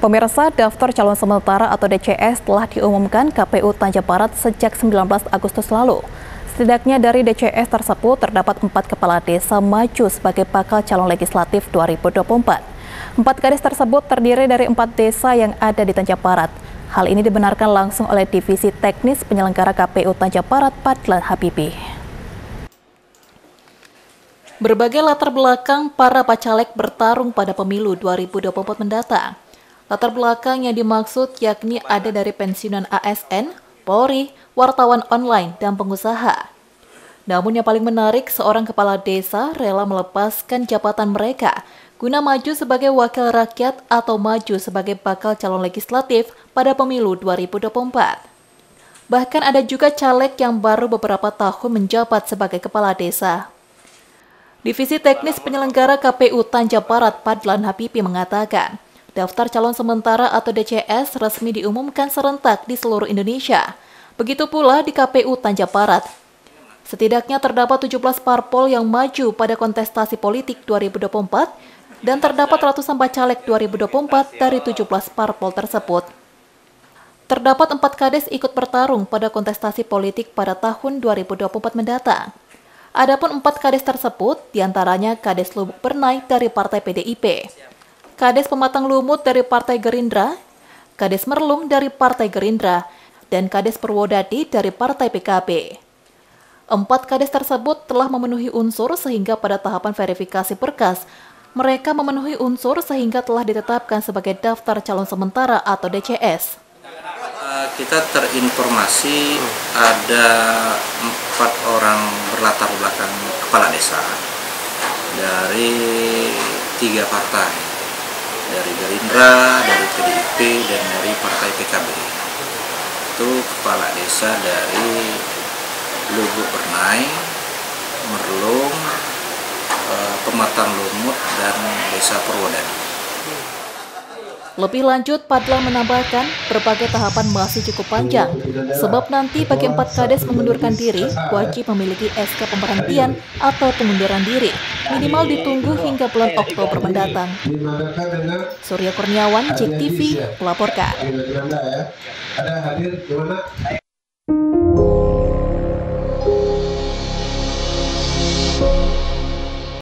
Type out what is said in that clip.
Pemirsa, daftar calon sementara atau DCS telah diumumkan KPU Tanjung Barat sejak 19 Agustus lalu. Setidaknya dari DCS tersebut terdapat empat kepala desa maju sebagai bakal calon legislatif 2024. Empat gadis tersebut terdiri dari empat desa yang ada di Tanjung Barat. Hal ini dibenarkan langsung oleh Divisi Teknis Penyelenggara KPU Tanjung Barat, Padlan Habibi. Berbagai latar belakang para pacalek bertarung pada pemilu 2024 mendatang. Latar belakang yang dimaksud yakni ada dari pensiunan ASN, Polri, wartawan online, dan pengusaha. Namun yang paling menarik, seorang kepala desa rela melepaskan jabatan mereka guna maju sebagai wakil rakyat atau maju sebagai bakal calon legislatif pada pemilu 2024. Bahkan ada juga caleg yang baru beberapa tahun menjabat sebagai kepala desa. Divisi Teknis Penyelenggara KPU Tanjung Barat Padlan Habibi mengatakan, Daftar calon sementara atau DCS resmi diumumkan serentak di seluruh Indonesia. Begitu pula di KPU Tanjung Barat. Setidaknya terdapat 17 parpol yang maju pada kontestasi politik 2024 dan terdapat ratusan bacalek 2024 dari 17 parpol tersebut. Terdapat empat kades ikut bertarung pada kontestasi politik pada tahun 2024 mendatang. Adapun empat kades tersebut, di antaranya Kades Lubuk Bernai dari Partai PDIP, Kades Pematang Lumut dari Partai Gerindra, Kades Merlung dari Partai Gerindra, dan Kades Purwodadi dari Partai PKB. Empat kades tersebut telah memenuhi unsur sehingga pada tahapan verifikasi berkas, mereka memenuhi unsur sehingga telah ditetapkan sebagai daftar calon sementara atau DCS. Eh, kita terinformasi ada empat orang berlatar belakang kepala desa dari tiga partai dari Gerindra, dari PDIP, dan dari Partai PKB. Itu kepala desa dari Lubuk Bernai, Merlung, eh, Pematang Lumut, dan Desa Purwodadi. Lebih lanjut, Padla menambahkan berbagai tahapan masih cukup panjang, sebab nanti bagi empat kades mengundurkan diri wajib memiliki SK pemberhentian atau pengunduran diri, minimal ditunggu hingga bulan Oktober mendatang. Surya Kurniawan, JEK TV, melaporkan.